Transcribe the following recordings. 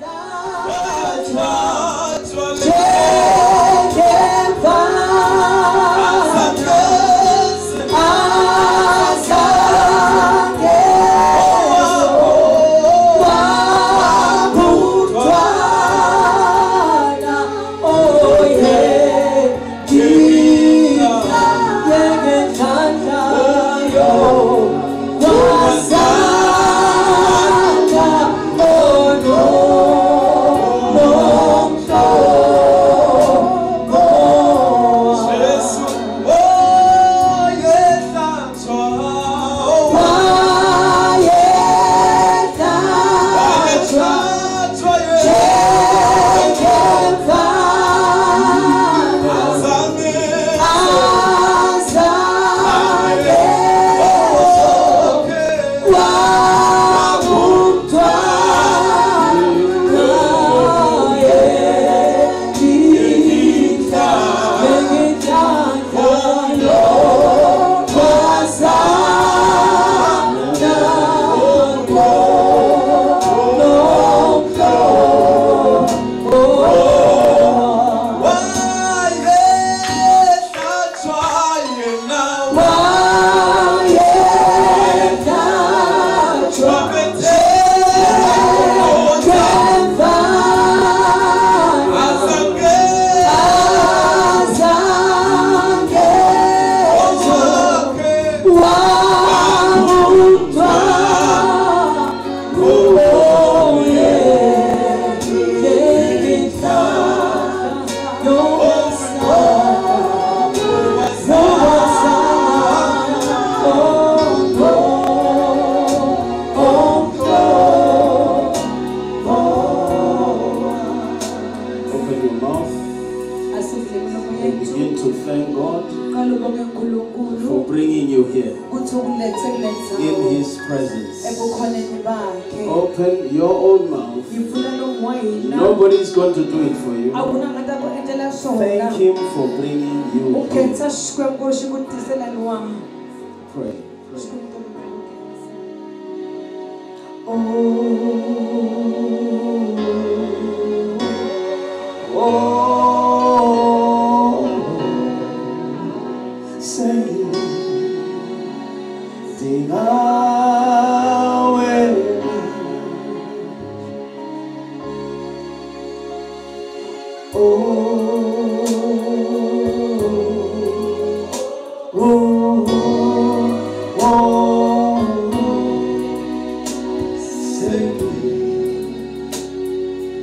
나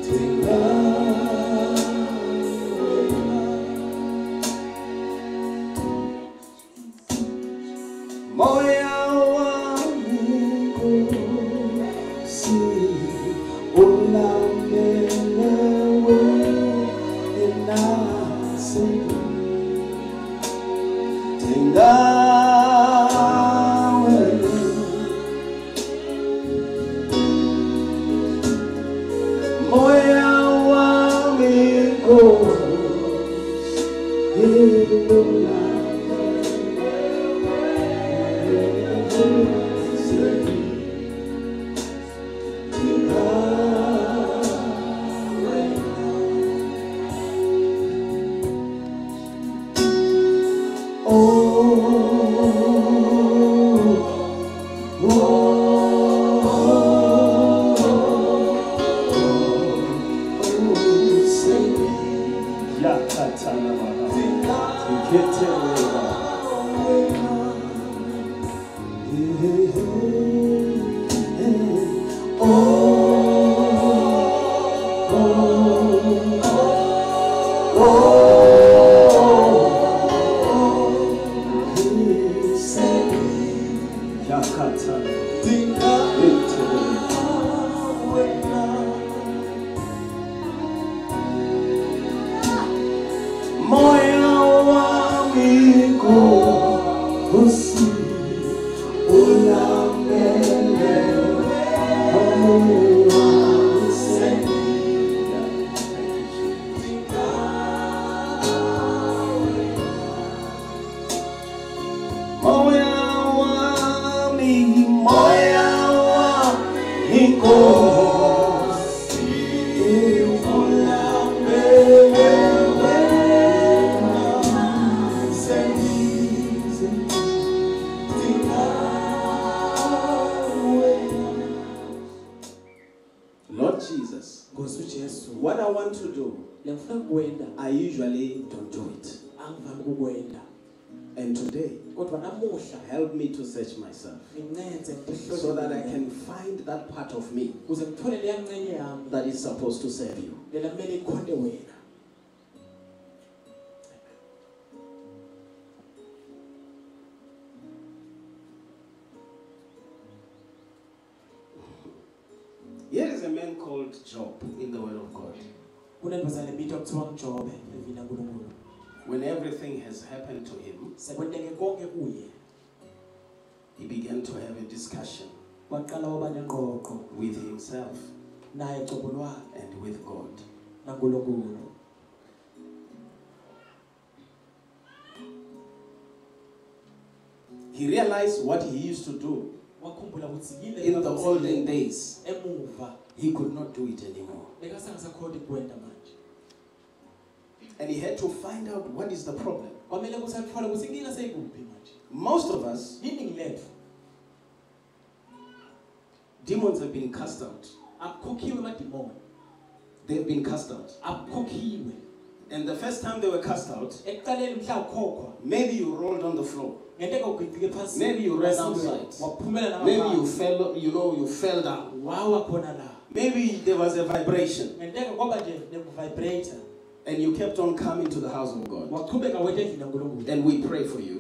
Moya help me to search myself. So that I can find that part of me ukuze ngithole leya ngcenye yami. that is supposed to serve you. lela kumele ikhonde wena. Here is a man called Job in the Word of God. kunentombazane ebitwa kuthiwa ngujobe evina nkulunkulu When everything has happened to him, sekwenteke konke kuye he began to have a discussion waqala waba nengqoqo with himself naye and with God. nankulunkulu He realized what he used to do wakhumbula ukuthi yini in the olden days. emuva He could not do it anymore. bekasangasakhona ukukwenta manje And he had to find out what is the problem. kwamele ukuthi athole ukuthi inkinga seyikuphi manje Most of us, iningi lethu demons have been cast out. akukhokhiwe emadimoni They've been cast out. akukhokhiwe And the first time they were cast out, ekuqaleni mhla ukhokhwa maybe you rolled on the floor. ngenteka ugwicike phansi Maybe you ran outside. Maybe you fell, you know, you fell down. Maybe there was a vibration ngenteka kwaba nje nevibrator and you kept on coming to the house of God. waqhubeka wetha endlini yankulunkulu And we pray for you.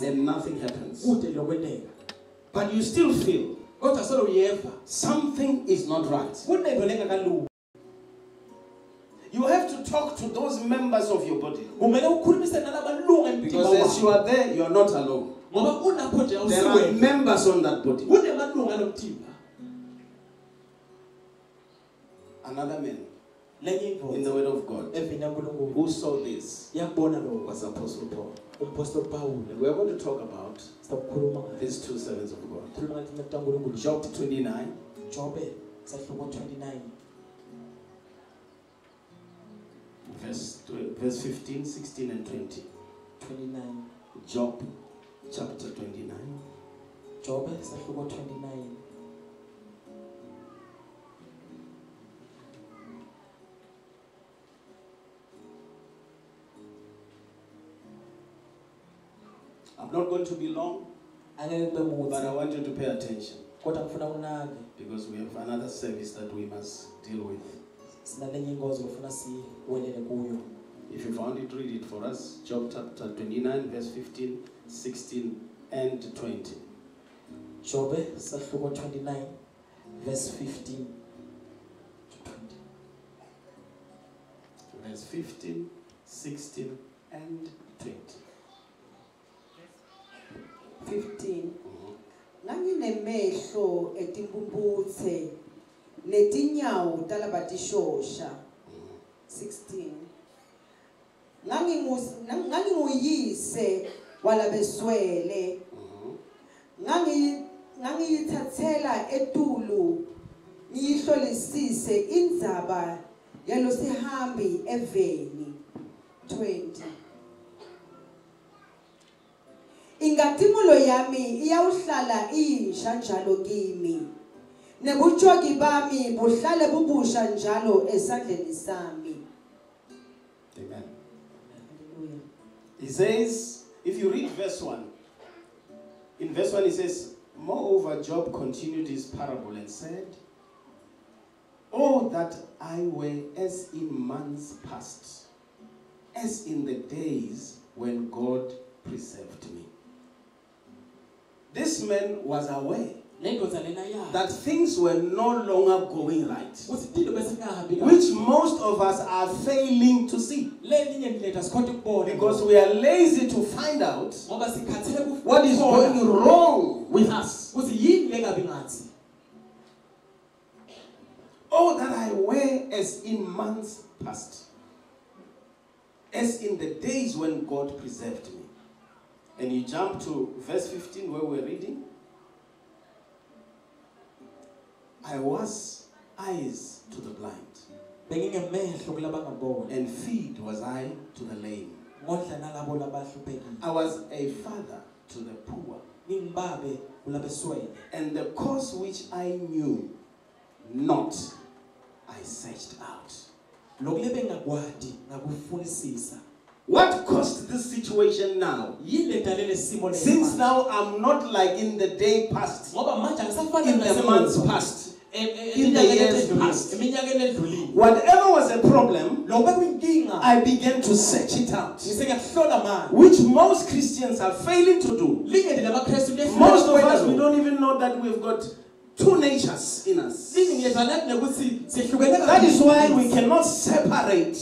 Then nothing happens. But you still feel kodwa solo uyeva something is not right. You have to talk to those members of your body. kumele ukhulumise nalamalunga emtimba Because as you are there, you are not alone. ngoba unapho nje There are members on that body. Another man in the Word of God. Who saw this? Was Apostle Paul. And we are going to talk about these two servants of God. khuluma ngathi nceda nkulunkulu Job 29, jobe sahluko 29 verse, tw- verse 15, 16, and 20. 29 Job chapter 29. jobe sahluko 29 not going to be long, but I want you to pay attention kodwa ngifuna unake because we have another service that we must deal with. sinalenye ingozi ofuna siwelele kuyo If you found it, read it for us. Job chapter 29, verse 15, 16, and 20. Job sahluko 29 verse 15 to 20 Verse 15, 16, and 20. 15 Mhm. nganginemehlo etimpumputse netinyawo talabatishosha. 16 Ngangingus- nang- nganginguyise walabeswele. Ngangi ngangiyithathela etulu ngiyihlolisise indzaba yalosihambi eveni. 20 ingadimulo yami iyawuhlala iyisha njalo kimi nebutshoki bami buhlale bubusha njalo esandleni sami Amen. He says, if you read verse 1, in verse 1 he says, Moreover, Job continued his parable and said, Oh, that I were as in months past, as in the days when God preserved me. This man was aware le ndoda lena yazi that things were no longer going right, ukuthi tinto besingahambi which most of us are failing to see. Lelinye ndlela sikhonde ukubona because we are lazy to find out ngoba sikhathele kuf- what is going wrong with us. ukuthi yini lengabi ngathi? Oh, that I wear as in months past, as in the days when God preserved me. And you jump to verse 15 where we're reading. I was eyes to the blind, and feet was I to the lame. ngodla nalabo labahluphekile I was a father to the poor, and the cause which I knew not I searched out. Lokhu lebe ngakwadi ngakufunisisa What caused this situation now? yile dalele simo le Since now I'm not like in the day past, ngoba manje angisafani in the months past. In the years past. Whatever was a problem, I began to search it out. ngise ngiyakuhlola manje Which most Christians are failing to do. Most of us, we don't even know that we've got two natures in us. lingiyedlanathi nekuthi sihlukene That is why we cannot separate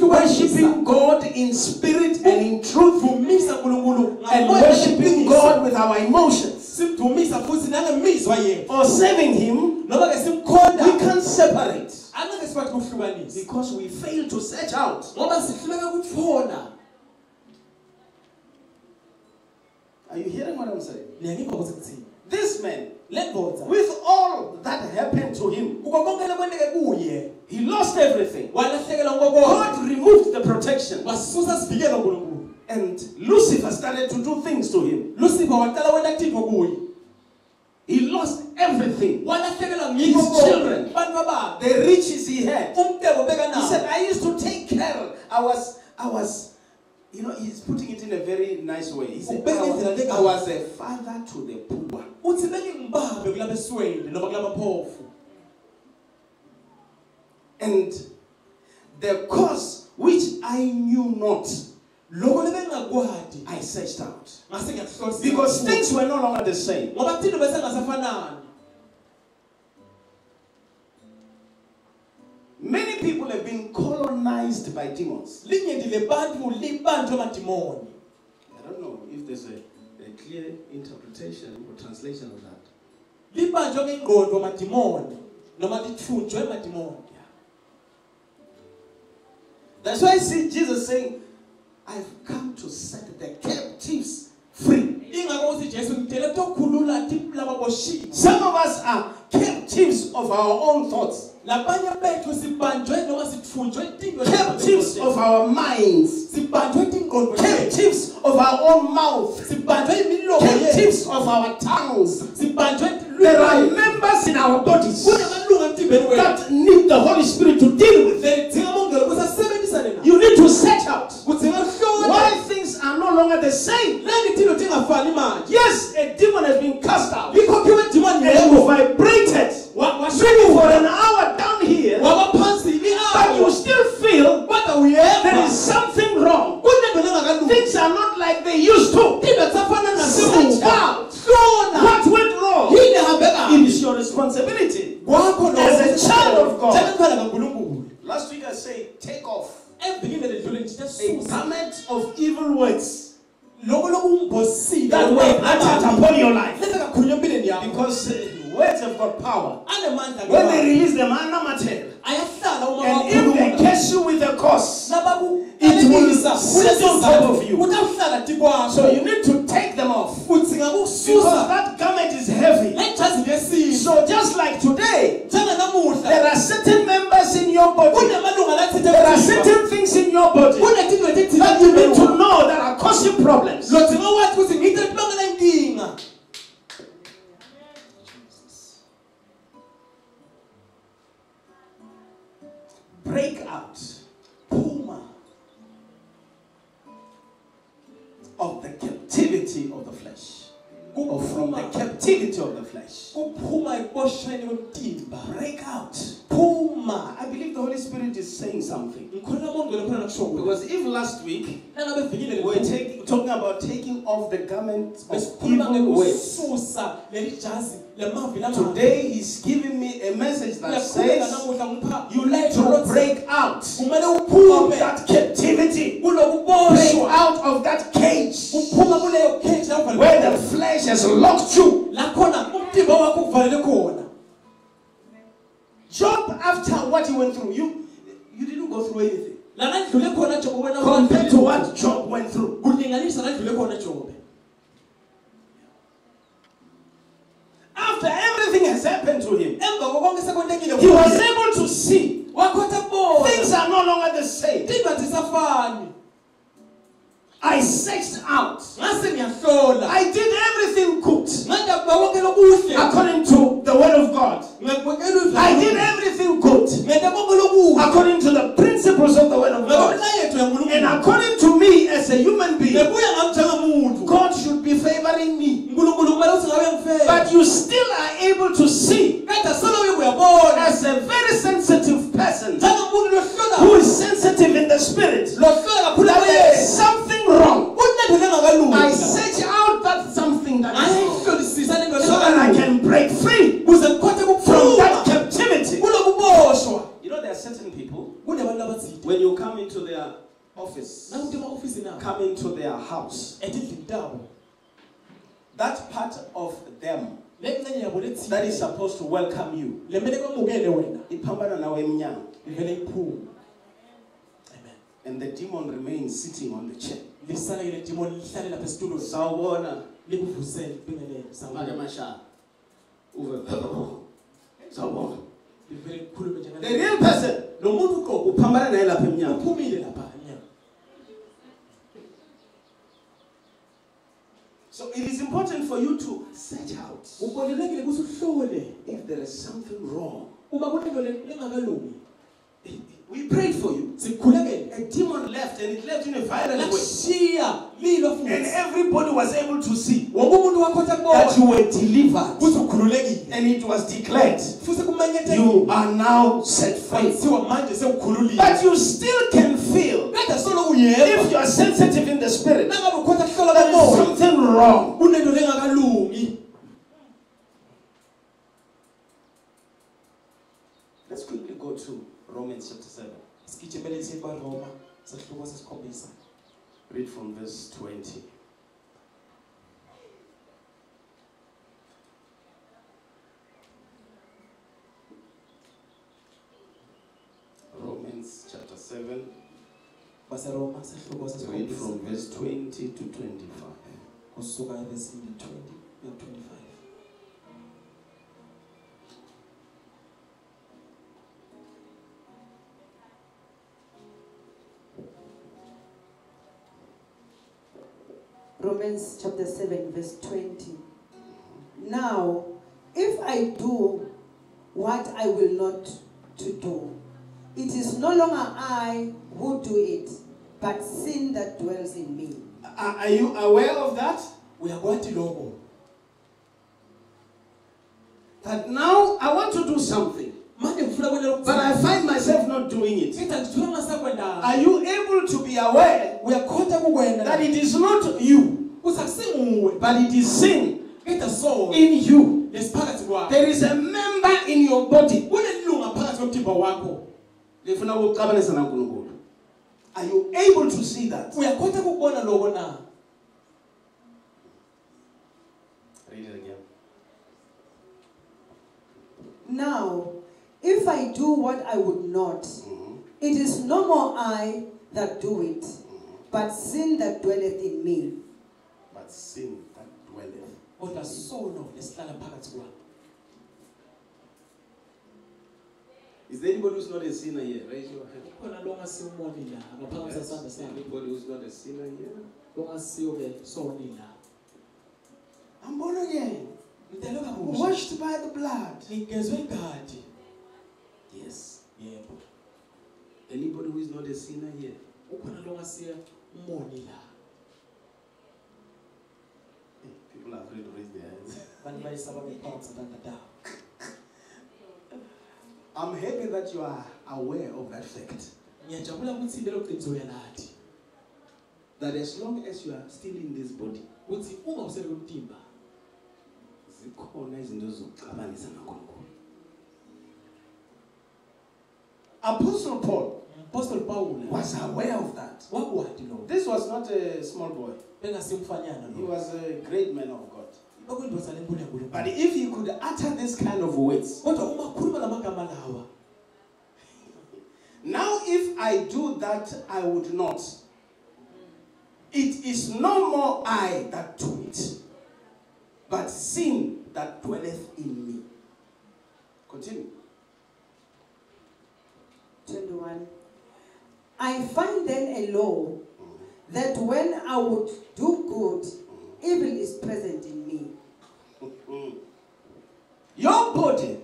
worshiping God in spirit and in truth and worshiping. God with our emotions simdumisa futhi nangemizwa yethu or serving Him. noma ke simkhonda We can't separate angeke sibathi kuhlukanisa because we fail to search out. ngoba sihluleka kutfona Are you hearing what I'm saying? niyangiva ukuthi kuthini This man, with all that happened to him, kuko konke lekwenteke kuye he lost everything. God removed the protection, wasusa sivikelo nkulunkulu and Lucifer started to do things to him. lucifer waqala wenta tintfo kuye He lost everything. His children. The riches he had. He said, I used to take care. I was, I was, you know, he's putting it in a very nice way. He said, I was, I was a father to the poor. uthi bengingibambe kulabeswele noma kulabaphofu And the cause which I knew not, I searched out. Because things were no longer the same. Many people have been colonized by demons. linyenti lebantfu libanjwe emadimoni I don't know if there's a, a clear interpretation or translation of that. libanjwe ngengqondo emadimoni noma lithunjwe emadimoni That's why I see Jesus saying, I've come to set the captives free. ingako uthi jesu ngidele tokhulula lababoshiwe Some of us are captives of our own thoughts, labanye bethu sibanjwe noma sithunjwe tintfo captives of our minds, captives of our own mouth, captives of our tongues. There are members in our bodies kunamalunga emtimbeni wethu. that need the Holy Spirit to deal with. lidzinga mongelo ukuthi asebenzisane nawo You need to set out are no longer the same. nani tintfo tingafani manje Yes, a demon has been cast out. Likhokhiwe dimoni and you yebo vibrated. Maybe for an hour down here, waba phansi but you still feel kodwa there is something wrong. kunento lengakalungi Things are not like they used to. tintfo tisafana Search nasemuva out. Hlona what went wrong. yini hambe It kabi is your responsibility. kwakho As a child of God. Last week I said, take off. evikini ledlule a garment of evil lokungimbosile that were uttered upon your life. lese kakhulunywa empilweni Because uh, words have got power. When they release them, anamatel. And if they catch you with a curse, It will sit on top of you. so you need to take them off. Because that garment is heavy. So just like today, there are certain members in your body. There are certain things in your body kunetinto letithile that you need to know that are causing problems. lodzinga wathi ukuthi ngito tibangela inkinga Break out from the captivity of the flesh. kuphuma ekuboshweni kwemtimba Break out. phuma I believe the Holy Spirit is saying something. ngikholelwa mongelo khona nakusho Because if last week vikile we're take, talking about taking off the garment of evil words, ngekususa leli jazi lemavi lamabi today He's giving me a message that says you need to break out of that captivity. Break out of that cage. Uphuma kuleyo cage where the flesh has locked you. lakhona umtimba wakho kuvalele khona Job, after what he went through, you you didn't go through anything. Lana ndlule khona jobe wena compared to what Job went through. After everything has happened to him, emva kokonke sekwentekile he was able to see. things are no longer the same. I searched out. I did everything good. Ngandakuba konke lokuhle according to the principles of the word of God. And according to me as a human being, God should be favoring me. But you still are able to see as a very sensitive person who is sensitive in the spirit. That there is something wrong. I search out that something that is wrong. so that I can break free. When you come into their office, come into their house, that part of them le ngxenye yabo that is supposed to welcome you, le mele kwamukele wena. iphambana nawe emnyango, ivele iphume amen. And the demon remains sitting on the chair. lisale-ke le dimoni lihlale lapha esitulweni. Sawubona, likuvusele libingelele sawubona. Uve, sawubona. livele likhulume The real person, lo muntu uqobo uphambana naye lapha emnyango. uphumile lapha emnyango So it is important for you to search out kubalulekile ukuthi uhlole if there is something wrong. uma kunento le- lengakalungi eh, eh, We prayed for you. A demon left and it left in a violent way. And everybody was able to see that you were delivered. And it was declared, you are now set free. kwathiwa manje sewukhululile But you still can feel, if you are sensitive in the spirit, nangabe ukhotha kuhlola there is something wrong. Let's quickly go to Romans chapter 7. sigijimele siye kwaroma sehluko sesikhombisa Read from verse 20. Romans chapter 7. baseroma sehluko Read from verse 20 to 25. kusuka evesini 20 kuya 25 Romans chapter 7, verse 20. Now, if I do what I will not to do, it is no longer I who do it, but sin that dwells in me. Are are you aware of that? uyakwati lokho That now I want to do something, but I find myself not doing it. kita ngithola ngasakwendanga Are you able to be aware uyakhotha kukwena? that it is not you, uthi akusinguwe but it is sin kita sona in you? There is a member in your body. kunelunga phakathi komtimba wakho. Lifuna ukuxabanisa nankulunkulu are you able to see that? Uyakhotha kukubona loko na? Read it again. Now, if I do what I would not, mm-hmm. it is no more I that do it, mm-hmm. but sin that dwelleth in me. but sin that dwelleth kodwa sono lesihlala phakathi kwakho is there anybody who's not a sinner here? Raise your hand. Khona lo ngasiwumoni la angaphakamisa isandla sakhe anybody who's not a sinner here? Lo ngasiwe soni la i'm born again. Washed by the blood. Ngigezwe igadi yes yebo. Anybody who is not a sinner here ukhona lo ngasiye umoni la. People are afraid to raise their hands. Abantu bayisaba bephansi bangadaba i'm happy that you are aware of that fact. Ngiyajabula ukuthi lelo qiniso uyalathi that as long as you are still in this body ukuthi uma usele kumtimba zikhona izinto zokuxabanisa nankulunkulu apostle paul. Apostoli pawula was aware of that. This was not a small boy. He was a great man of god. But if he could utter this kind of words kodwa uma khuluma lamagama lawa. Now if i do that i would not. It is no more i that do it but sin that dwelleth in me. Continue 21. I find then a law that when I would do good, evil is present in me. Your body,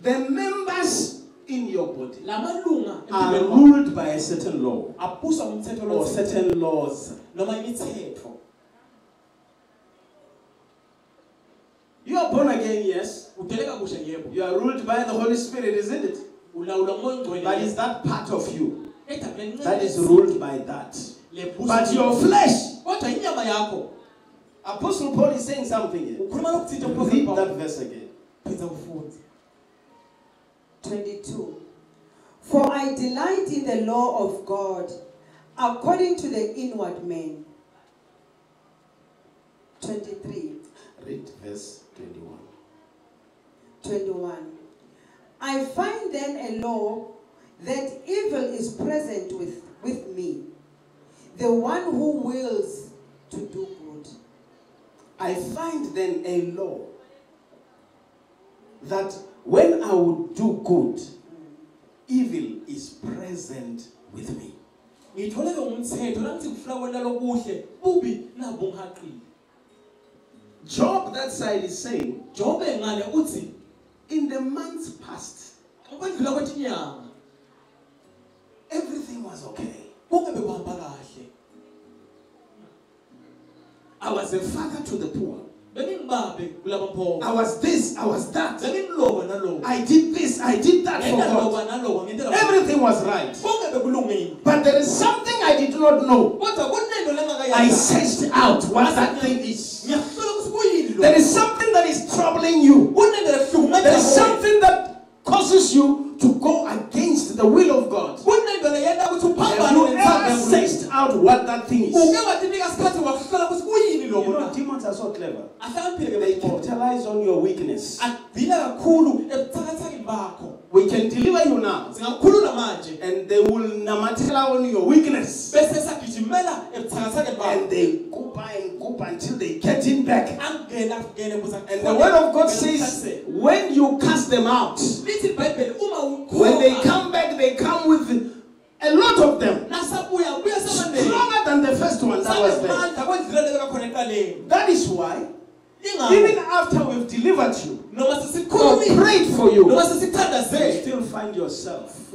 the members in your body, are ruled by a certain law abuswa ngumthetho or certain laws. You are born again, yes, udeleka kuhle yebo You are ruled by the Holy Spirit, isn't it? Ulawula umoya But is that part of you that is ruled by that? But your flesh, kodwa inyama yakho Apostle Paul is saying something here. Read that verse again. 22. For I delight in the law of God according to the inward man. 23. Read verse 21. 21. I find then a law that evil is present with, with me, the one who wills to do good. I find then a law that when I would do good, evil is present with me. ngitholeke ngumthetho nangithi ngifuna kwena lokuhle bubi nabo ngihaqile Job, that side is saying, jobe ngale uthi in the months past, everything was okay. I was a father to the poor. bengingibabe kulaba mphoko I was this, I was that. I did this, I did that for God. loba naloko ngentela Everything was right. But there is something I did not know. I searched out what that thing is. Ngiyahlola ukuthi kuyini There is something that is troubling you. There is something that causes you to go against the will of God. kunento leyenza ukuthi Have uphambane you ever searched out what that thing is? uke watinika sikhathi wakuhlola ukuthi kuyini You know, demons are so clever. They capitalize on your weakness. Agcina kakhulu ebuthakathakeni bakho We can deliver you now, singakukhulula manje and they will namathela on your weakness. bese sagijimela ebuthakathakeni And they go by and go by until they get in back. angena angene kuze And the word of God says, when you cast them out, lithi ibhayibheli uma when they come back, they come with a lot of them. nasabuya buya sebanengi Stronger than the first one that was there. sanemandla kwendlela lebekakhona eqaleni That is why, even after we've delivered you, or prayed for you, you still find yourself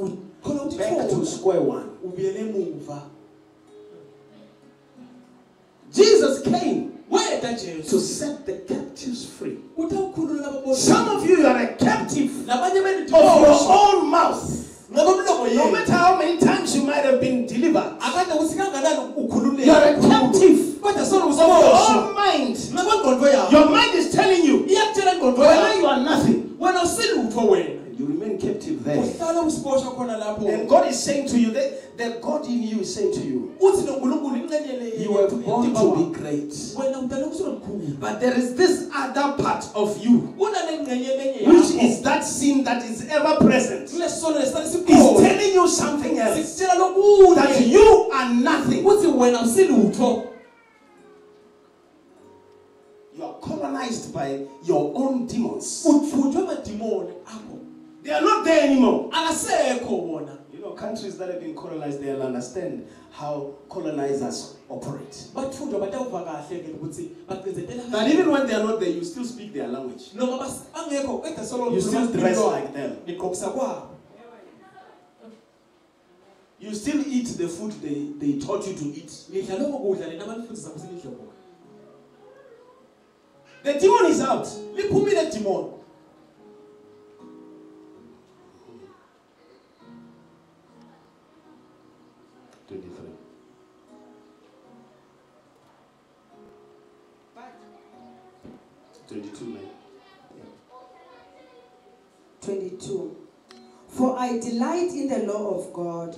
back to square one. Jesus came to set the captives free. uthi awukhulule labo Some of you are a captive of your own mouth. No matter how many times you might have been delivered, akade ukuthi kanganani ukhululeke you are a captive kodwa solo of your own mind. Your mind is telling you, whether you are nothing, wena usilutho wena and you remain captive there. uhlala usiboshwa khona lapho And God is saying to you, that the God in you is saying to you, uthi nonkulunkulu incenyele you were born to be great. wena udala ukuthi mkhulu But there is this other part of you, which is that sin that is ever present. He's telling you something else. That you are nothing. ukuthi wena usilutho You are colonized by your own demons. Uthunjwe amadimoni akho They are not there anymore. You know, countries that have been colonized, they'll understand how colonizers operate. bathunjwa batawuva kahle ke ukuthi baqinzetela That even when they are not there, you still speak their language. noma bas- bangekho kade solo You still dress like them. You still eat the food they, they taught you to eat. nidla lokho kudla nina banifundisa ukuthi nidle kona The demon is out. liphumile dimoni Twenty-three. I delight in the law of God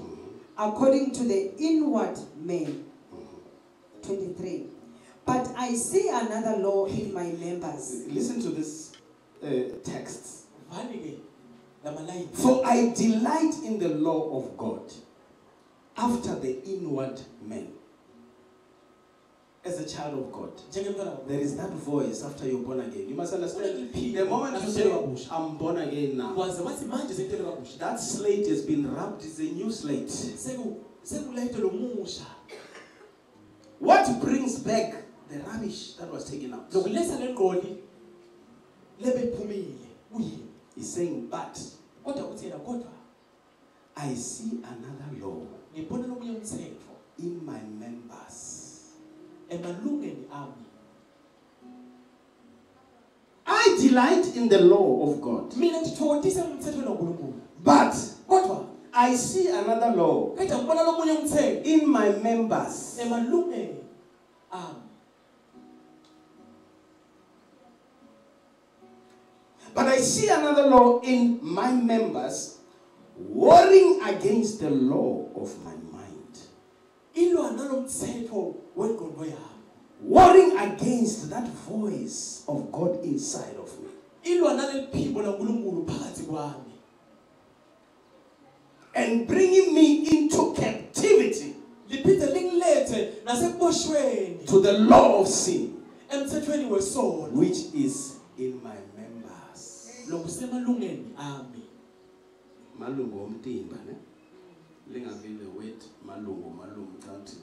according to the inward man. 23. But I see another law in my members. Listen to this uh, text. vani For I delight in the law of God after the inward man. As a child of God, there is that voice after you're born again. You must understand. The moment you say. I'm born again now, waze wathi manje sentelwe kabusha that slate has been rubbed, it's a new slate. Seku- sekulayite lomusha What brings back the rubbish that was taken out? lokuletha le ngqoli lebephumile kuyini He's saying, But kodwa kuthi yena kodwa I see another law ngibona lomunye umthetho in my members. Ami I delight in the law of God. mina ndithokozisa emthethweni wankulunkulu But kodwa I see another law kodwa ngibona lomunye umthetho in my members. ami um, But I see another law in my members warring against the law of my mind. ilwa nalomthetho wengqondo yami Warring against that voice of God inside of me. ilwa naleli phimbo lankulunkulu phakathi kwami. And bringing me into captivity. Liphinde lingilethe nasekuboshweni. To the law of sin, which is in my members. Kanti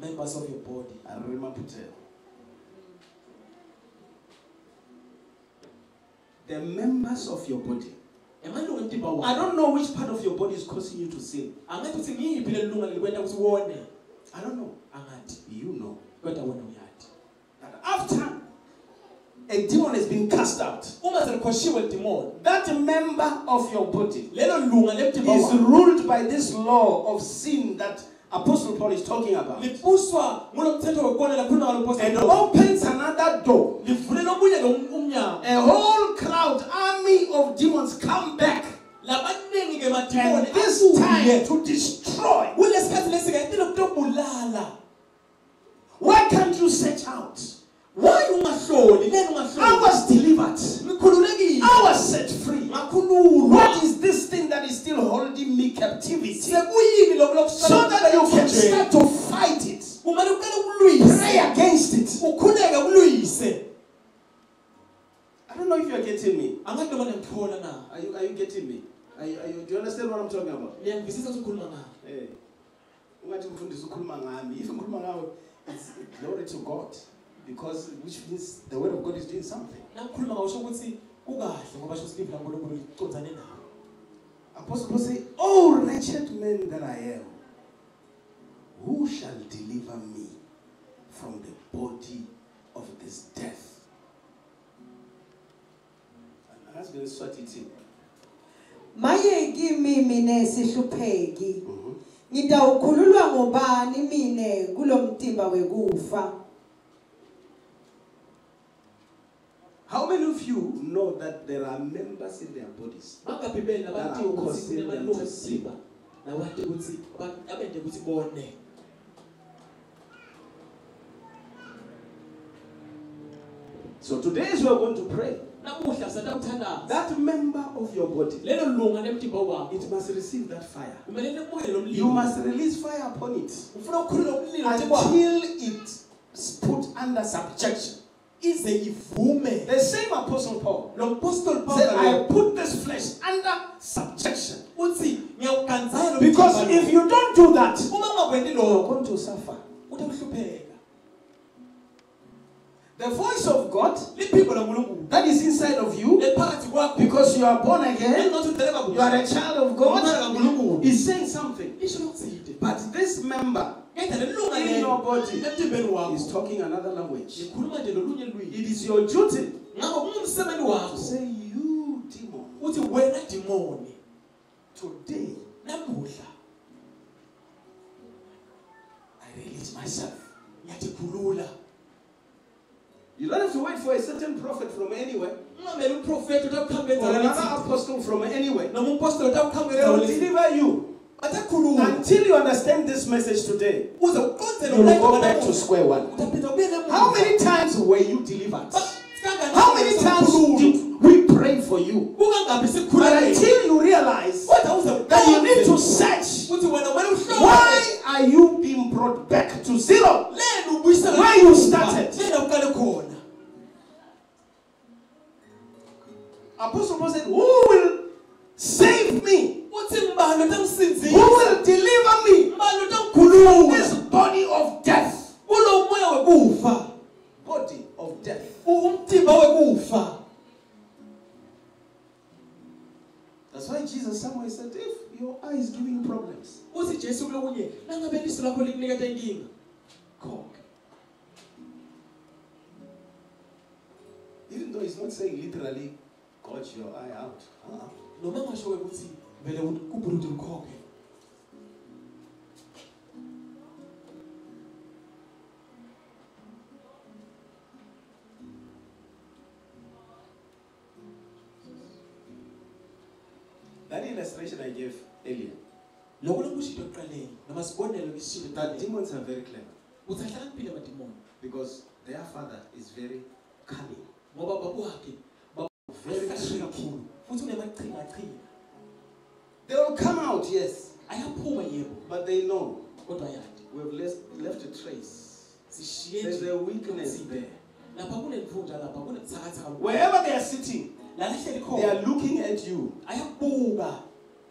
members of your body arimaphutela. The members of your body. I don't know which part of your body is causing you to sin. I don't know. You know. That after a demon has been cast out, uma selikhoshiwe lidimoni that member of your body lelo lunga lemtimba is ruled by this law of sin that Apostle Paul is talking about. libuswa ngulo mthetho wekona lakhuluma ngalo And opens another door. livulela omunye lo um-, umnyango A whole crowd, army of demons come back. labaningi ke madimoni And this time to destroy. kulesikhathi lesikayitile kutobulala Why can't you search out? Why ungahloli leni I was delivered. I was set free. What is this thing that is still holding me captivity? So that you can start to fight it. kumele uqale ukulwise Pray against it. I don't know if you're getting me. i'm angathi noma ngiyakuthola na Are you, are you getting me? Are you, are you, do you understand what I'm talking about? ukuthi ukhuluma ngani Hey. Ungathi umfundisi ukhuluma ngami. If it's glory to God. Because which means the word of God is doing something. nakukhuluma ngawo sho ukuthi kukahle ngoba sho silivu lankulunkulu liconsane nawe Apostle Paul say, Oh wretched man that I am, who shall deliver me from the body of this death? Angazi ngesiswati ithini. maye kimi mina sihlupheki Mhm. ngidawukhululwa ngobani mine kulo mtimba wekufa How many of you know that there are members in their bodies That are causing them to sin. emzimba nabantu ukuthi ba- abende ukuthi bone So today as we are going to pray, that member of your body, lelo lunga lemtimba wakho it must receive that fire. kumele likumukele lo You must release fire upon it ufuna ukukhulula umlilo mtimba until it's put under subjection. Ize ivume. The same Apostle Paul lo mpostoli said, Paulo I put this flesh under subjection. uthi ngiyawuganzaya lo. Because if you don't do that, uma ungakwendi you're lokho going to suffer. utawuhlupheka The voice of God liphimbo lankulunkulu. that is inside of you, lephakathi kwakho. because you are born again, udele you are a child of God, is saying something. But this member kepha lelunga in lelo your body emtimbeni wakho is talking another language. likhuluma nje lolunye lwimi It is your duty to say, You demon, uthi wena dimoni today I release myself. You don't have to wait for a certain prophet from anywhere. Ungamele umprofethi utakukhamba or another apostle from anywhere. noma umpostoli utakukhamba They will deliver you. Until you understand this message today, you will go back to square one. How many times were you delivered? How many times did we pray for you? But until you realize that you need to search ukuthi wena kumele uhlole why are you being brought back to zero? Where you started. lena uqale khona Apostle Paul said, Who will save me? Who will deliver me from this body of death? kulo moya wekufa Body of death. u- umtimba wekufa That's why Jesus somewhere said, If your eye is giving you problems, uthi jesu kulokunye nangabe liso lakho likuniketa inkinga call. Even though he he's not saying literally, gouge your eye out. Noma ngasho ukuthi vele kubhuluti lukhokhe That illustration I gave earlier, loko lokushinto ekuqaleni noma sibonele kwishinto that demons are very clever. Ukuthi ahlakaniphile amadimoni because their father is very cunning, ngoba babwakhe very bahlakaniphile tricky. Kakhulu futhi unemaqhinga aqhinga They will come out, yes, but they know. Yadi we've left, left a trace. There's a weakness there. lapha kunemvunja lapha kunebuthakathaka Wherever they are sitting, they are looking at you,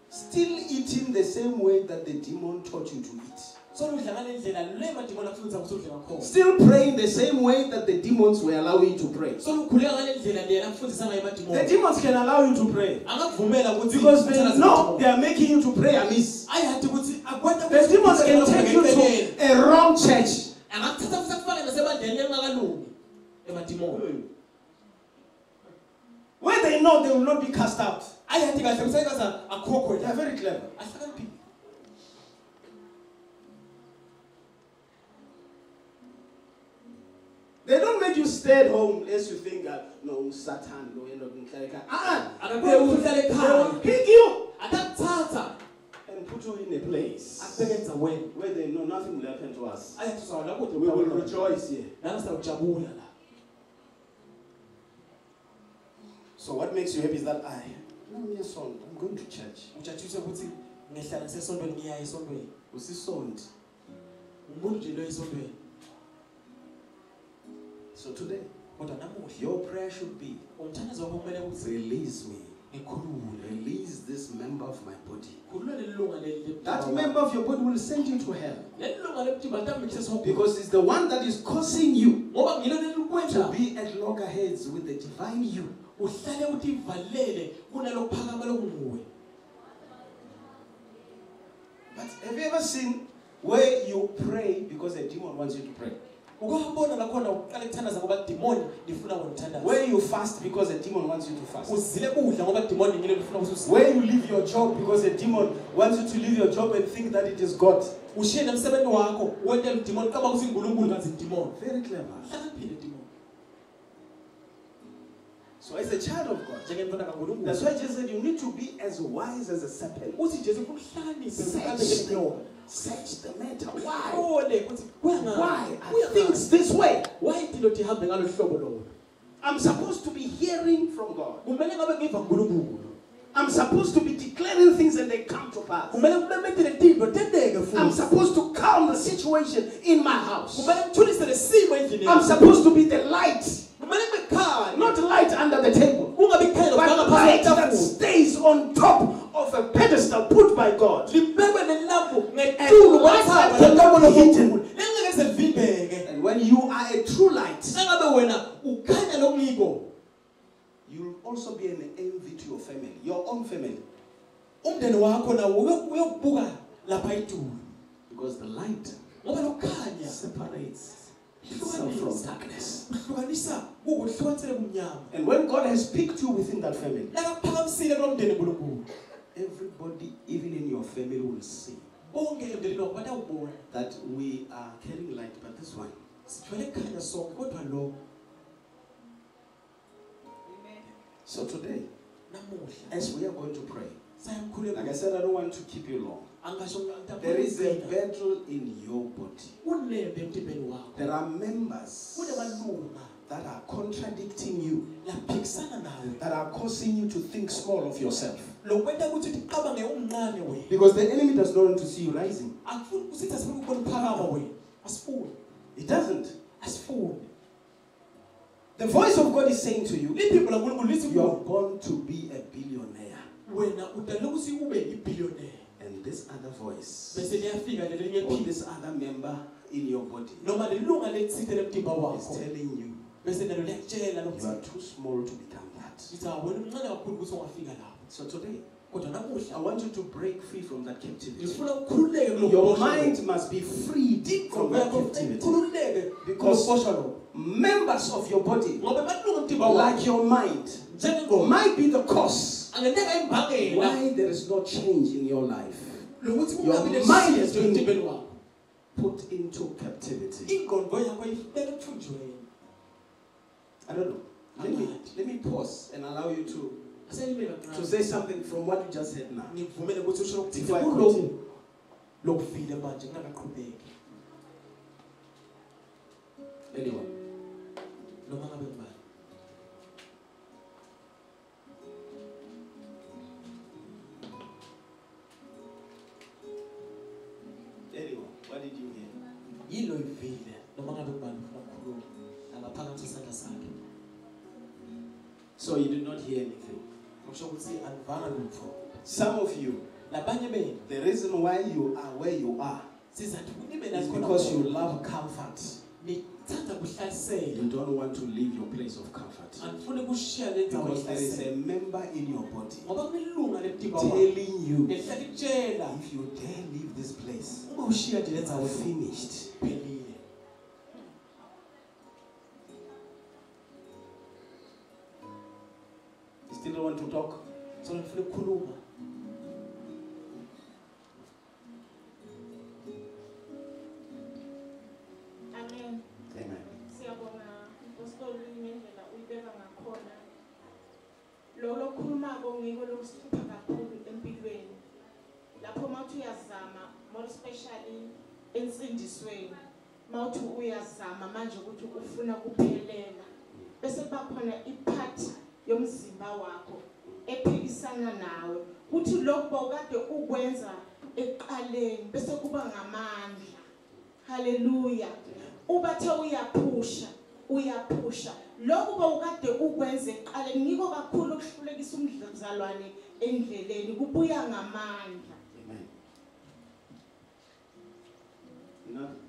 still eating the same way that the demon taught you to eat. Soludla ngale ndlela le madimoni akufundisa ukuthi udle ngakhona Still praying the same way that the demons were allowing you to pray. solukhuleka ngale ndlela le akufundisa ngayo The demons can allow you to pray because they know they are making you to pray amiss. ayathi ukuthi akwenta The demons can take you to a wrong church. angakuthatha futhi akufake nasebandleni elingakalungi emadimoni Where they know they will not be cast out. ayathi kahle kusayikaza akhokhwe They are very clever. They don't make you stay at home lest you think that no Satan no end up in Clarika. Ah, they will, they will pick you and put you in a place where they know nothing will happen to us. ayathi uzawula lapho We will rejoice here. nami sizawujabula la So what makes you happy is that I, no, near son, I'm going to church. ngihlala ngisesontweni ngiyaya esontweni Usisond. umuntu nje lo esontweni So today, kodwa namuhla your prayer should be umthandazo wakho kumele ukuthi release me. Release this member of my body. khulule leli lunga leli That member of your body will send you to hell. leli lunga lemtimba litamikise Because it's the one that is causing you ngoba ngilo leli to be at loggerheads with the divine you. uhlale utivalele kunalokuphakama lokunguwe But have you ever seen where you pray because a demon wants you to pray? Ukubona nakhona uqala kuthandaza ngoba dimoni lifuna wena Where you fast because a demon wants you to fast? uzile kudla ngoba dimoni ngile lifuna ukuthi uzile Where you leave your job because a demon wants you to leave your job and think that it is God? ushiye nemsebenzi wakho wentela demoni kaba kuthi unkulunkulu kanti demon Very clever. hlaphile So as a child of God, that's why Jesus said you need to be as wise as a serpent. Search uhambe njengenyoka Search the matter. Why? hlole ukuthi kuyangani Why are things this way? why impilo thi ihambe ngalo hlobo lolo I'm supposed to be hearing from God. kumele ngabe ngiva unkulunkulu I'm supposed to be declaring things and they come to pass. kumele kubemethele tinto tenteke I'm supposed to calm the situation in my house. kumele ngithulise lesimo endlini I'm supposed to be the light, not light under the table, but light that stays on top of a pedestal put by God. And light that kwathaba cannot be hidden. lengeke sevimbeke And when you are a true light, engabe wena ukhanya lokungiko you'll also be an envy to your family, your own family. umndeni wakho nawo uyo- uyokubuka lapha Because the light separates itself from darkness. kuhlukanisa kukuhlukanisele kumnyama And when God has picked you within that family, nakakuphakamisile kulo mndeni nkulunkulu everybody, even in your family, will see bonke emndenini wakho batawubona that we are carrying light, but this one, sithwele kukhanya sonke kodwa lo So today, as we are going to pray, sayamkhuleka like I said, I don't want to keep you long. There is a battle in your body. kunembe emtimbeni wakho There are members that are contradicting you, that are causing you to think small of yourself. lokwenta ukuthi uqabange umncane wena Because the enemy does not want to see you rising. It usithi asifuni ukubona uphakama wena asifuni He doesn't. The voice of God is saying to you, you are born to be a billionaire. Wena udalele ukuthi ube ibillionaire And this other voice, bese liyafika leli linye or this other member in your body, noma lelunga lethithe lemtimba is wakho. telling you, bese nalo liyakutshela you are too small to become that. "Ah, wena umncane kakhulu ukuthi ungafika lapho. So today, kodwa I namuhla want you to break free from that captivity. ngifuna ukhululeke kulo Your mind must be freed from that captivity. Because- members of your body, ngoba amalungu omtimba wakho. like your mind, might be the cause why there is no change in your life. Your mind has nesizwe been- emtimbeni wakho Put into captivity. ingqondo yakho ibeka ethunjweni I don't know. Let me, let me pause and allow you to, to say something from what you just said now. ngivumele ukuthi usho ukuthi Before I continue. lokuvile yilo ivile noma ngabe ngubani ufuna angaphakamisa isandla sakhe So you did not hear anything. okusho ukuthi anivanga lutho Some of you, labanye benu the reason why you are where you are sizathu nibe is because you love comfort. nithanda kuhlalisela You don't want to leave your place of comfort. anifuni kushiya le ndawo Because there is a member in your body ngoba kunelunga lemtimba telling you ikutshela if you dare leave this place, uma ushiya nje le it's ndzawo finished. ngoba ukade ukwenza ekuqaleni bese kuba ngamandla. Haleluya. Ubathe uyaphusha uyaphusha. Lokhu bowukade ukwenza eqale ngiko kakhulu okuhlulekisa umdlazalwane endleleni kubuya ngamandla. Amen.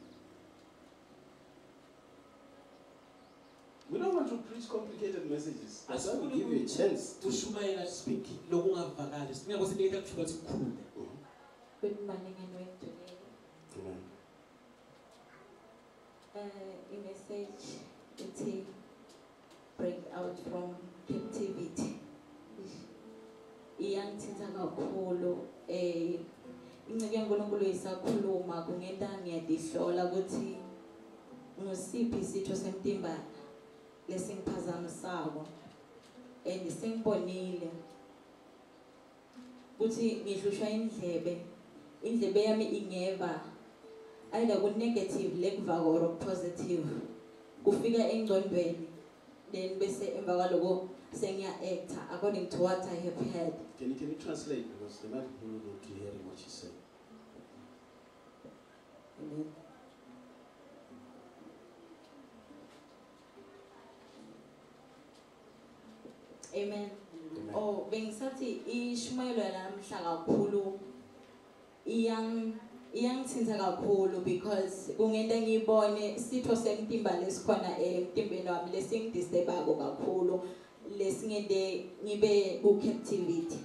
We don't want to preach complicated messages. That's why we give you a chance to ushumayela speak lokungavakali singeke sinikethe kuthuba ukuthi kukhulume Good morning and welcome. Amen. Uh, a message to break out from captivity. iyangithinta kakhulu eh inceke yaNkulunkulu isakhuluma kungenta ngiyadihlola ukuthi ngusiphi isitho semtimba lesingiphazamisako and sengibonile ukuthi ngihlushwa indlebe indlebe yami ingeva either ku-negative lekuvako or positive kufika engcondweni then bese emva kwaloko sengiya-acta according to what i have heard Can you, can you translate? Because the man who to hearing what she's saying. Amen. Amen. Oh bengisathi ishumayelo yanamhla kakhulu. Iyang iyangithinta kakhulu because kungenta ngibone isitho semtimba lesikhona emtimbeni wami lesingidistebako kakhulu lesingente ngibe ku-captivity.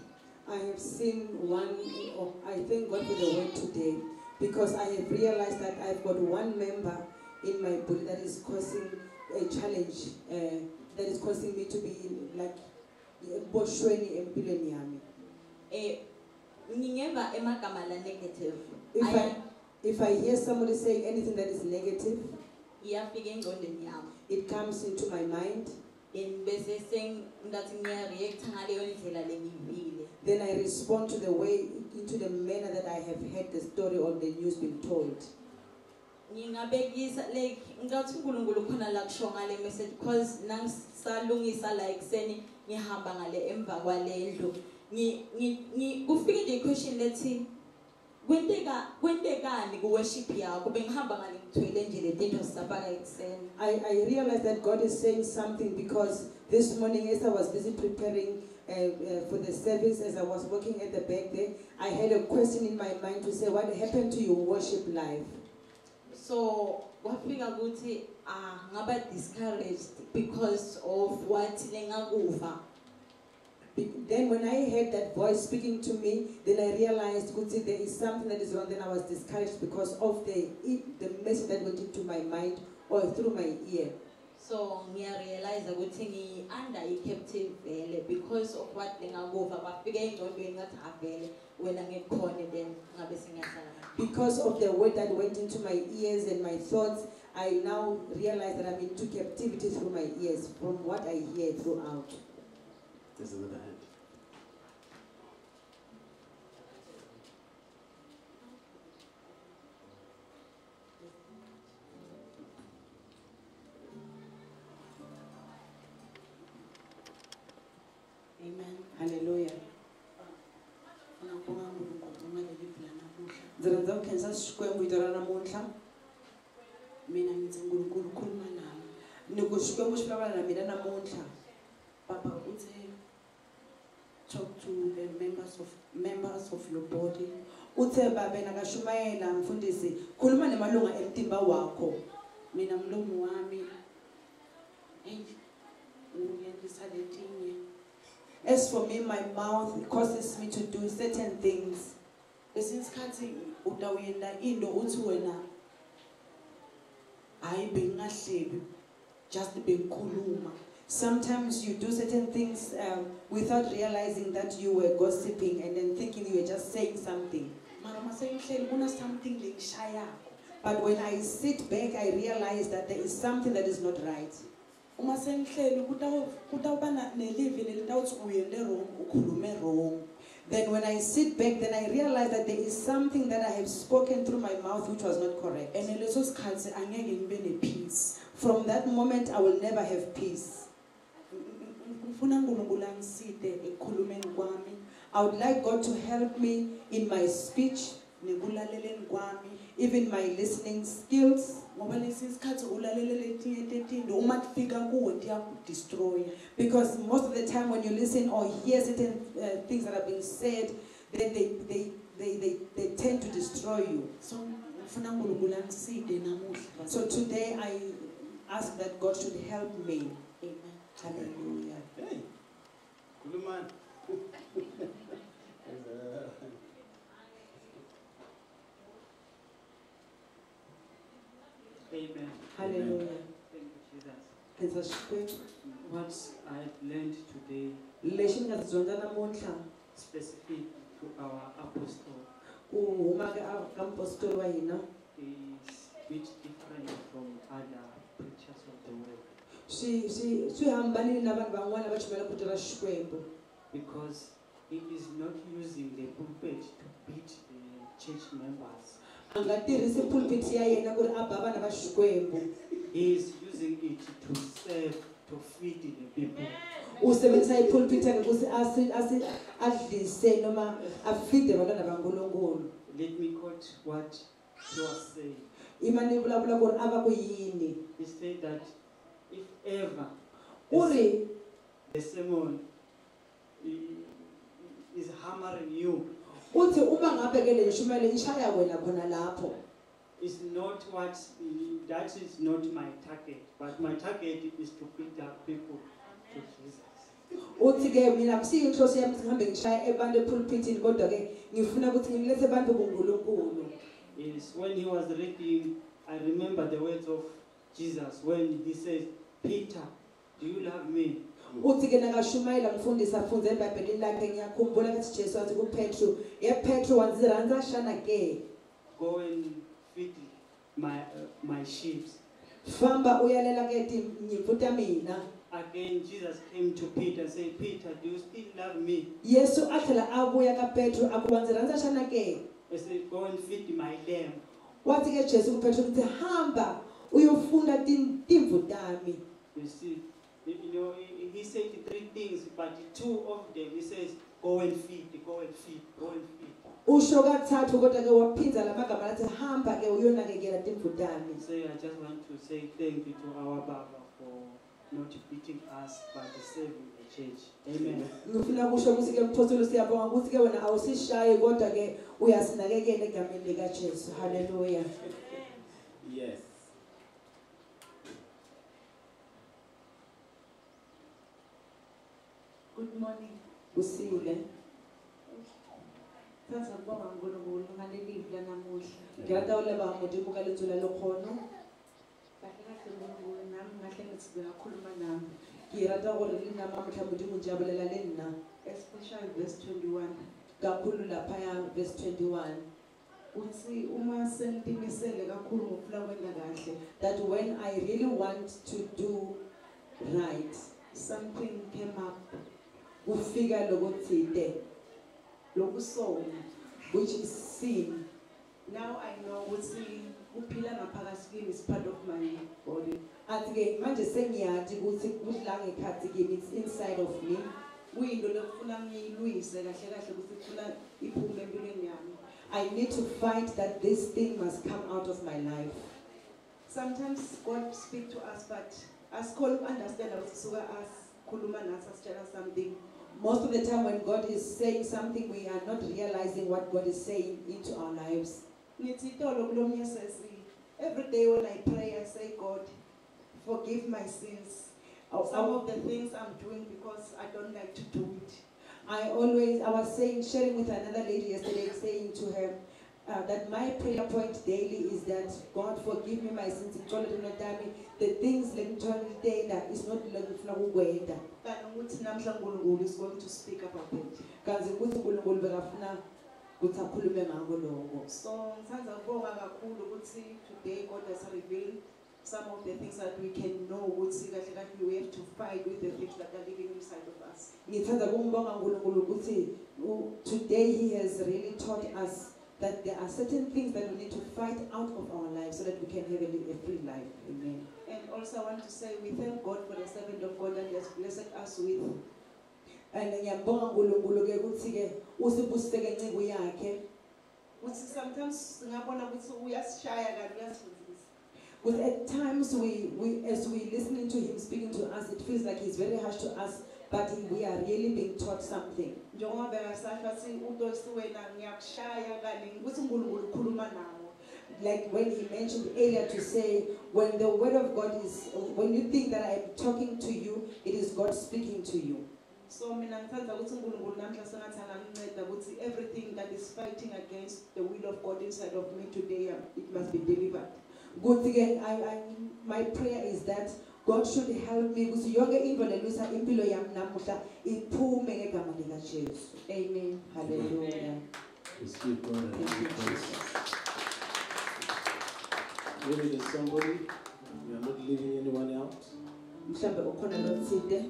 I have seen one, oh, I thank God for the word today because I have realized that I've got one member in my body that is causing a challenge, uh, that is causing me to be like boshweni empilweni yami. eh ngingeva emagama la negative. If I, if I hear somebody saying anything that is negative, iyafika engqondweni yami. it comes into my mind, and bese sengathi ngiya-react ngaleyo ndlela lengivile then I respond to the way, into the manner that I have heard the story or the news being told. ngingabekisa like ngathi unkulunkulu khona la kusho ngale message because nangisalungisa la ekuseni ngihamba ngale emva kwalendlu. Kufike nje i-question lethi kwenteka kwentekani ku-worship yakho? Bengihamba ngale ngithwele nje le tinto sisapaka ekuseni. I, I realized that God is saying something because this morning, as I was busy preparing uh, uh, for the service, as I was working at the back there, I had a question in my mind to say, What happened to your worship life? so kwafika ukuthi ah ngaba discouraged because of what lengakuva Then, when I heard that voice speaking to me, then I realized, Kuti, there is something that is wrong. Then I was discouraged because of the, the message that went into my mind or through my ear. so ngiyarealize ukuthi ngi-under i-captive vele because of what lengakuva bafike engcondweni ngathi avele wena ngikhona then ngabe sengiyahlala Because of the word that went into my ears and my thoughts, I now realize that I'm into captivity through my ears from what I hear throughout. There's another hand. Namuhla. Ndzi rhandza ku khensa xikwembu vito ra namuntlha Mina ngithi uNkulunkulu khuluma nami. ni ku xikwembu xi vulavula na mina namuntlha Baba uthe talk to the members of members of your body. uthe babe nakashumayela mfundisi khuluma nemalunga emtimba wakho Mina mlomo wami hey uyenzisa letinye. as for me my mouth causes me to do certain things Isikhathi utawuyenda into uthi wena hayi just bengikhuluma. sometimes you do certain things um, without realizing that you were gossiping and then thinking you were just saying something Mara masengihleli kuna something lengishayako. but when i sit back i realize that there is something that is not right uma sengihleli kutawuba uyende wrong ukhulume wrong then when i sit back then i realize that there is something that i have spoken through my mouth which was not correct. And leso sikhathi angeke from that moment i will never have peace. I would like god to help me in my speech even my listening skills ngoba lesi sikhathi ulalele letinye tetinto uma tifika kuwe tiyakudestroya because most of the time when you listen or hear certain uh, things that are being said then they, they, they, they, they tend to destroy you. So ngifuna unkulunkulu angiside namuhla. So today i ask that god should help me. Amen. Hallelujah. Hey, Kuluman. Amen. Hallelujah. Thank you, Jesus. khensa xikwembu What I've learned today, lexi ni nga swi dyondza namuntlha? specific to our apostle, ku huma ka ka mpostoli wa hina? is a bit different from other preachers of the word. Swi swi swi hambanile na vanhu van'wana va chumela ku tirha xikwembu. Because he is not using the pulpit to beat the church members. A nga tirhisi pulpit ya yena ku ri a ba vana va xikwembu He is using it to serve, to feed the people. u sebenzisa ipulpit yakhe asi- adlise noma afide bantwana va nkulunkulu Let me quote what he was saying. ima ni vulavula ku ri a va ku yini He said that if ever u the, ri the sermon is hammering you, uthi uma ngabe ke le ntshumayelo ishaya wena khona lapho. Is not what that is not my target but my target is to bring up people to jesus. Uthi ke mina kusiyo inhloso yami ngihambe ngishaya ebantu epulpitini kodwa ke ngifuna ukuthi ngilethe abantu kunkulunkulu. Is when he was reading i remember the words of jesus when he says peter do you love me uthi ke nakashumayela mfundisi afunze ebhayibhelini lakhe ngiyakhumbula kathi jesu wathi kupetro ye petro wanzi rhandza xana ke. Go and feed my uh, my sheep. Famba ke tinyimpfu ta mina. Again jesus came to peter and said peter do you still love me? Yesu a tlhela a vuya ka petro a ku wa ndzi rhandza xana ke. He said go and feed my lamb. Wathi ke jesu ku petro hamba uyofunda tin- timvu tami. You see, you you know, he he said three things, but two of them he says, go and feed, go and feed, go and feed. usho kathathu kodwa ke waphinza la magama lathi hamba ke uyonakekela timvu tami So I just want to say thank you to our Baba for not beating us, but saving the church. Amen. ngifuna kusho ukuthi ke mpostoli siyabonga ukuthi ke wena awusishayi kodwa ke uyasinakekela egameni likajesu halleluya Yes. Good morning. Kusile sasa kubonga unkulunkulu ngalelivi lanamuhla ke rata go leba modimo ka letsolo le kgono kahle kahle unkulunkulu nami ngahle kahle ngithi bengakhuluma nami. Ke rata gore le nna mamotlha modimo di a bolela le nna. Especially verse 21 kakhulu lapha ya verse 21 uthi uma sentimisele kakhulu ngokufuna kwenza kahle that when i really want to do right something came up kufika lokutsite lokusona which is sin. Now i know ukuthi kuphila ngaphakathi kimi is part of my body athi-ke manje sengiyathi ukuthi kudla ngekhathi kimi it's inside of me. Kuyinto ngiyilungise kahle kahle ukuthi kufuna iphume empilweni yami. I need to fight that this thing must come out of my life. Sometimes god speak to us but asikhona uku-understanda ukuthi suka asikhuluma nathi asitshela something most of the time when god is saying something we are not realizing what god is saying into our lives. Ngithi itolo kulo myesesi every day when i pray i say god forgive my sins. Oh, oh. Some of the things i'm doing because i don't like to do it. I always, I was saying, sharing with another lady yesterday, saying to her uh, that my prayer point daily is that God forgive me my sins. Ngixole thina tami, The things lengithola is not kanti ukuthi namhla unkulunkulu is going to speak about it Kanti ukuthi uNkulunkulu bekafuna ukuthi akhulume ngako lokho. so ngithanda ukubonga kakhulu ukuthi today god has revealed some of the things that we can know ukuthi kahle kahle we have to fight with the things that are living inside of us Ngithanda ukubonga uNkulunkulu ukuthi u- today he has really taught us that there are certain things that we need to fight out of our lives so that we can have a, free life. Amen. and also i want to say we thank god for the servant of god that he has blessed us with And ngiyambonga uNkulunkulu ke ukuthi ke usibuseke ncebo yakhe ukuthi sometimes singabona ukuthi uyasishaya kanti uyasifundisa Because at times we, we as we listening to him speaking to us, it feels like he's very harsh to us, but we are really being taught something. njengoba bekasasho athi utosi wena ngiyakushaya kanti ukuthi unkulunkulu ukhuluma nawo Like when he mentioned earlier to say, when the word of God is, when you think that I'm talking to you, it is God speaking to you. so mina ngithanda ukuthi unkulunkulu namhla sengathi anganginceda ukuthi everything that is fighting against the will of god inside of me today it must be delivered Good thing, I, I, my prayer is that God should help me ukuthi yonke into lelusa impilo yami namuhla iphume ngegama lika Jesu. amen Hallelujah. Let's give God a Thank you, big. Jesus. Maybe there's somebody, we are not leaving anyone out. Mhlambe ukhona lothide